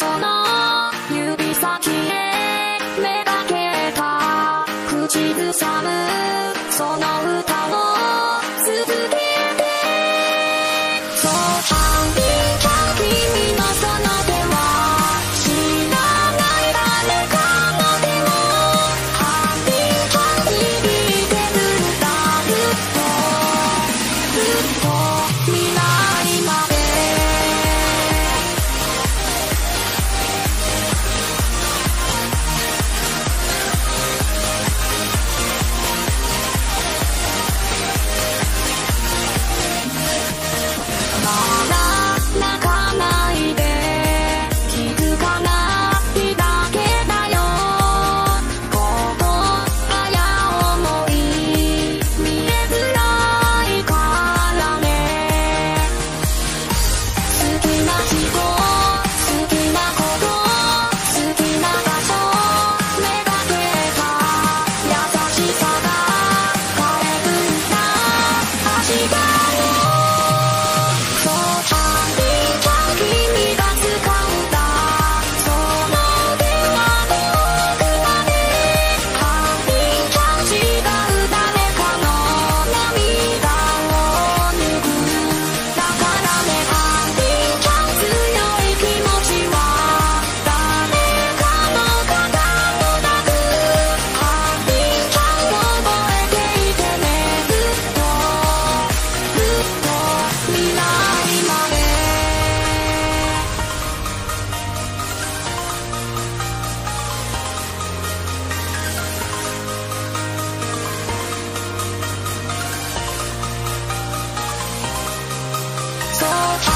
その指先でめがけた。口ずさむその歌を。そう